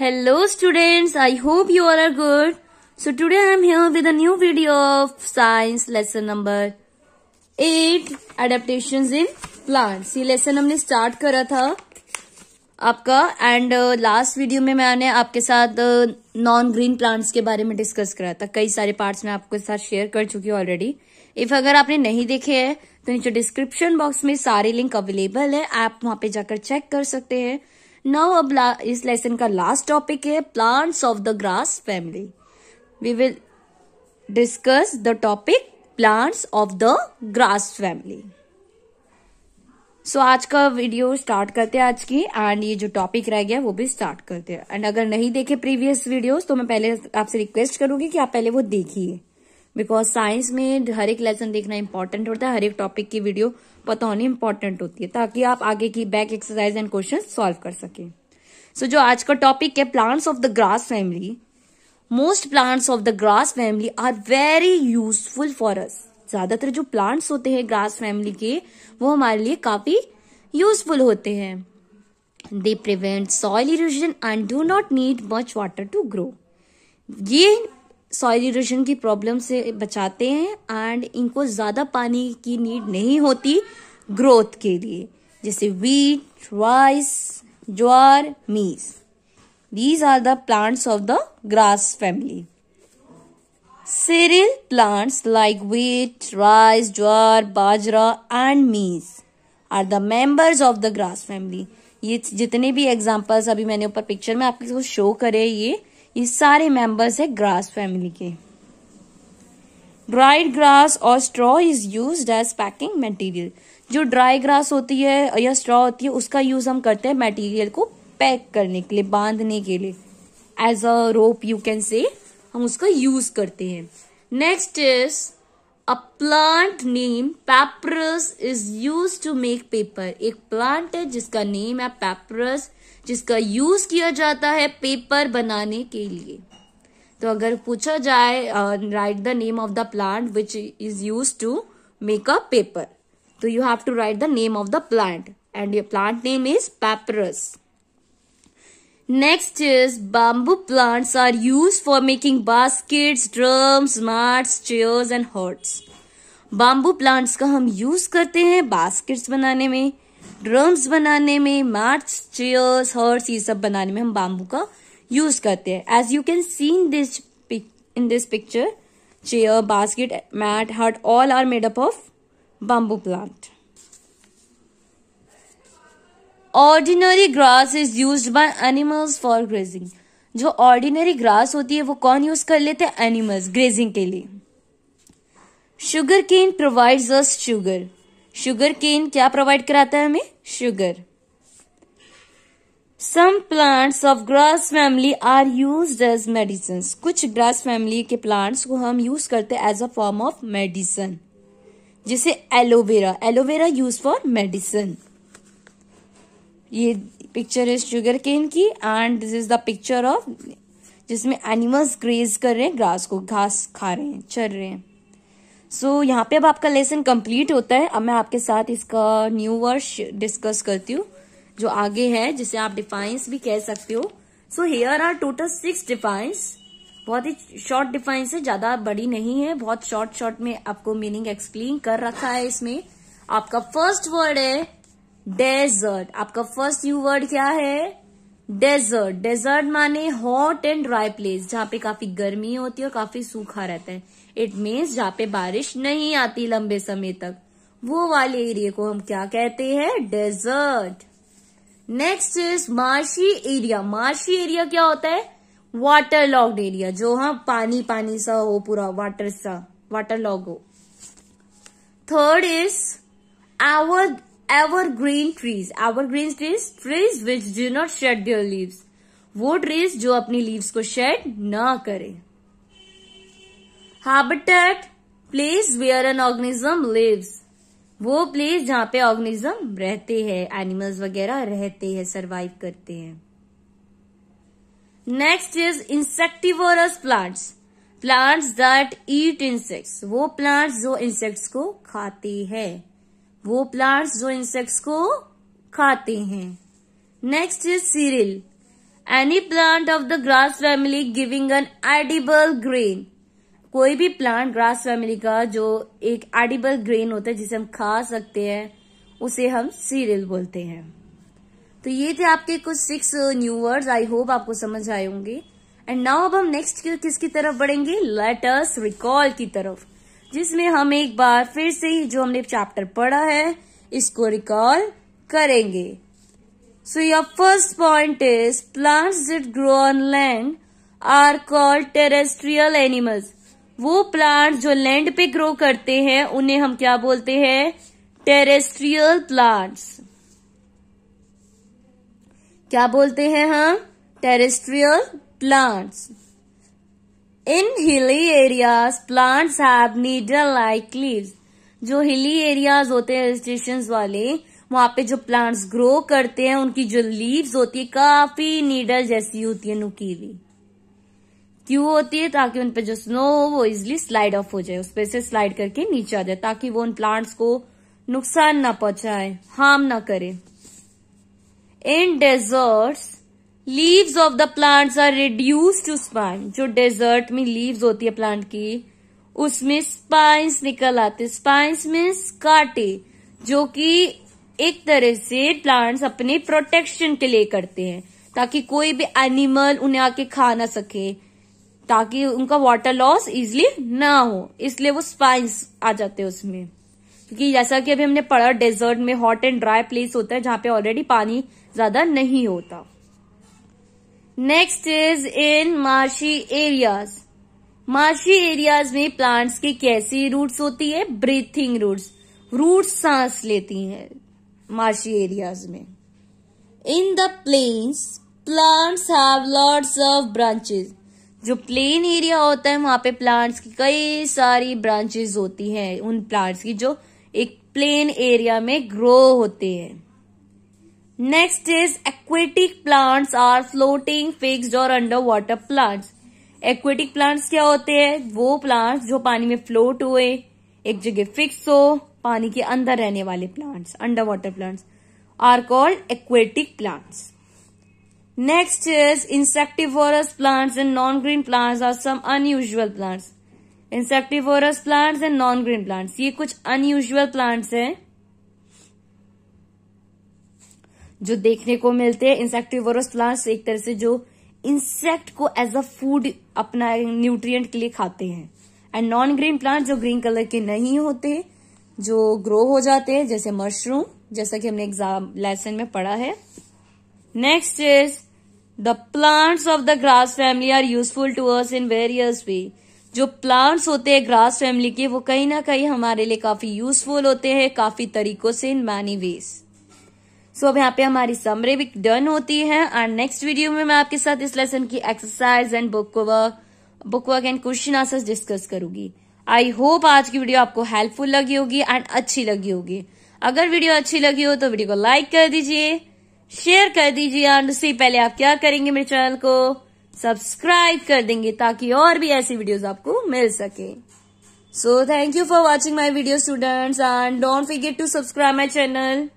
Hello students, I hope you all are good. So today I am here with a new video of science lesson number 8 adaptations in. ये lesson हमने start करा था आपका and last video में मैंने आपके साथ non green plants के बारे में डिस्कस करा था। कई सारे पार्ट्स में आपके साथ शेयर कर चुकी हूँ ऑलरेडी इफ़ अगर आपने नहीं देखे हैं तो नीचे डिस्क्रिप्शन बॉक्स में सारे लिंक अवेलेबल है। आप वहाँ पे जाकर चेक कर सकते हैं। नाउ अब इस लेसन का लास्ट टॉपिक है plants of the grass family we will discuss the topic plants of the grass family so आज का वीडियो स्टार्ट करते हैं आज की एंड ये जो टॉपिक रह गया, वो भी स्टार्ट करते हैं. एंड अगर नहीं देखे प्रीवियस वीडियोस तो मैं पहले आपसे रिक्वेस्ट करूँगी कि आप पहले वो देखिए. बिकॉज़ साइंस में हर एक लेसन देखना इंपॉर्टेंट होता है हर एक टॉपिक की वीडियो पता होनी इंपॉर्टेंट होती है ताकि आप आगे की back exercise and question solve कर सके। सो so, जो आज का टॉपिक है plants of the grass family most plants of the grass family are very useful for us ज़्यादातर जो प्लांट्स होते हैं ग्रास फैमिली के वो हमारे लिए काफ़ी यूजफुल होते हैं। They prevent soil erosion and do not need much water to grow ये सॉइल इरोजन की प्रॉब्लम से बचाते हैं एंड इनको ज़्यादा पानी की नीड नहीं होती ग्रोथ के लिए जैसे wheat rice jowar maize these are the plants of the grass family cereal plants like wheat, rice, jowar bajra and maize are the members of the grass family ये जितने भी एग्जाम्पल्स अभी मैंने ऊपर पिक्चर में आपको शो करे ये ये सारे मेंबर्स है ग्रास फैमिली के। ड्राइड ग्रास और straw is use as packing material जो ड्राई ग्रास होती है या स्ट्रॉ होती है, उसका यूज़ हम करते हैं मटेरियल को पैक करने के लिए, बांधने के लिए। As a rope you can say हम उसका यूज़ करते हैं। Next is a plant name papyrus is use to make paper एक प्लांट है जिसका नेम है पेपरस जिसका यूज़ किया जाता है पेपर बनाने के लिए। तो अगर पूछा जाए write the name of the plant which is use to make a paper तो you have to write the name of the plant and your plant name is papyrus next is bamboo plants are use for making baskets drums mats, chairs and huts bamboo plants का हम use करते हैं baskets बनाने में, drums बनाने में, mats, chairs hertz ये सब बनाने में हम बाम्बू का यूज़ करते हैं। As you can see in this in this picture chair basket mat hut all are made up of bamboo plant ordinary grass is use by animals for grazing जो ordinary grass होती है, वो कौन use कर लेते हैं? Animals grazing के लिए। Sugar cane provides us sugar sugar cane क्या प्रोवाइड कराता है हमें? Sugar some plants of grass family are use as medicine कुछ ग्रास फैमिली के प्लांट्स को हम यूज़ करते हैं as a form of medicine जैसे aloe vera aloe vera use for medicine ये पिक्चर है शुगर केन की and this is the picture of जिसमें एनिमल्स ग्रेज कर रहे हैं ग्रास को, घास खा रहे हैं, चर रहे हैं। सो so, यहाँ पे अब आपका लेसन कंप्लीट होता है। अब मैं आपके साथ इसका न्यू वर्ष डिस्कस करती हूँ जो आगे है जिसे आप डिफाइंस भी कह सकते हो। So here are total six defines बहुत ही शॉर्ट डिफाइंस है ज़्यादा बड़ी नहीं है। बहुत शॉर्ट शॉर्ट में आपको मीनिंग एक्सप्लेन कर रखा है इसमें। आपका फ़र्स्ट वर्ड है डेजर्ट आपका फ़र्स्ट न्यू वर्ड क्या है? डेजर्ट डेजर्ट माने हॉट एंड ड्राई प्लेस जहाँ पे काफ़ी गर्मी होती है और काफ़ी सूखा रहता है। इट मीन्स जहाँ पे बारिश नहीं आती लंबे समय तक। वो वाले एरिया को हम क्या कहते हैं? Desert next is marshy area marshy area क्या होता है? वाटर लॉक्ड एरिया जो हाँ पानी पानी सा हो, पूरा वाटर सा वाटर लॉग हो। Third is our evergreen trees evergreen trees trees which do not shed their leaves वो ट्रीज जो अपनी लीव्स को शेड ना करे। Habitat place where an organism lives वो प्लेस जहाँ पे ऑर्गेनिज्म रहते हैं एनिमल्स वगैरह रहते हैं सरवाइव करते हैं। Next is insectivorous plants plants that eat insects वो प्लांट्स जो इंसेक्ट्स को खाते हैं। वो प्लांट्स जो इंसेक्ट्स को खाते हैं। Next is cereal any plant of the grass family giving an edible grain कोई भी प्लांट ग्रास फैमिली का जो एक एडिबल ग्रेन होता है, जिसे हम खा सकते हैं, उसे हम सीरियल बोलते हैं। तो ये थे आपके कुछ six new words I hope आपको समझ आए होंगे। एंड नाउ अब हम नेक्स्ट किसकी तरफ़ बढ़ेंगे? लेटर्स रिकॉल की तरफ़। जिसमें हम एक बार फिर से ही जो हमने चैप्टर पढ़ा है, इसको रिकॉल करेंगे। So your first point is plants that grow on land are called terrestrial animals वो प्लांट जो लैंड पे ग्रो करते हैं, उन्हें हम क्या बोलते हैं? टेरेस्ट्रियल प्लांट्स क्या बोलते हैं हम? Terrestrial plants in hilly areas plants like leaves जो हिली एरियाज़ होते हैं स्टेशन वाले, वहाँ पे जो प्लांट्स ग्रो करते हैं, उनकी जो लीव्स होती है, काफ़ी नीडल जैसी होती है नुकीली। क्यों होती है? ताकि उन पे जो स्नो हो, वो इजिली स्लाइड ऑफ़ हो जाए। उस पर से स्लाइड करके नीचे आ जाए, ताकि वो उन प्लांट्स को नुकसान ना पहुँचाए हार्म ना करे। In deserts leaves of the plants are reduce to spine जो डेजर्ट में लीव्स होती है प्लांट की, उसमें स्पाइंस निकल आते स्पाइंस में काटे, जो कि एक तरह से प्लांट्स अपने प्रोटेक्शन के लिए करते हैं, ताकि कोई भी एनिमल उन्हें आके खा ना सके, ताकि उनका वाटर लॉस इजिली ना हो। इसलिए वो स्पाइंस आ जाते हैं उसमें। क्योंकि जैसा कि अभी हमने पढ़ा डेजर्ट में हॉट एंड ड्राई प्लेस होता है, जहाँ पे ऑलरेडी पानी ज़्यादा नहीं होता। Next is in marshy areas marshy areas में प्लांट्स की कैसी रूट्स होती है? ब्रीथिंग रूट्स रूट्स सांस लेती हैं मार्शी एरियाज़ में. In the plains plants have lots of branches जो प्लेन एरिया होता है, वहाँ पे प्लांट्स की कई सारी ब्रांचेस होती हैं। उन प्लांट्स की जो एक प्लेन एरिया में ग्रो होते हैं। Next is aquatic plants are floating fixed और under water plants aquatic plants क्या होते हैं? वो प्लांट्स जो पानी में फ्लोट हुए, एक जगह फिक्स हो, पानी के अंदर रहने वाले plants underwater plants are called aquatic plants next is insectivorous plants and non green plants are some unusual plants insectivorous plants and non green plants ये कुछ अनयूजुअल प्लांट्स हैं। जो देखने को मिलते हैं इंसेक्टिवोरस प्लांट्स एक तरह से जो इंसेक्ट को एज अ फ़ूड अपना न्यूट्रिएंट के लिए खाते हैं। एंड नॉन ग्रीन प्लांट जो ग्रीन कलर के नहीं होते, जो ग्रो हो जाते हैं, जैसे मशरूम जैसा कि हमने एग्ज़ाम लेसन में पढ़ा है। Next is the plants of the grass family are useful to us in various way जो प्लांट्स होते हैं ग्रास फैमिली के, वो कहीं ना कहीं हमारे लिए काफ़ी यूजफुल होते हैं, काफ़ी तरीकों से इन मैनी वेज सो अब यहाँ पे हमारी समरी भी डन होती है। एंड नेक्स्ट वीडियो में मैं आपके साथ इस लेसन की exercise and book work book work and question answer discuss करूँगी। आई होप आज की वीडियो आपको हेल्पफुल लगी होगी एंड अच्छी लगी होगी। अगर वीडियो अच्छी लगी हो तो वीडियो को लाइक कर दीजिए शेयर कर दीजिए एंड उससे पहले आप क्या करेंगे मेरे चैनल को? सब्सक्राइब कर देंगे ताकि और भी ऐसी वीडियोस आपको मिल सके। So thank you for watching my video students and don't forget to subscribe my channel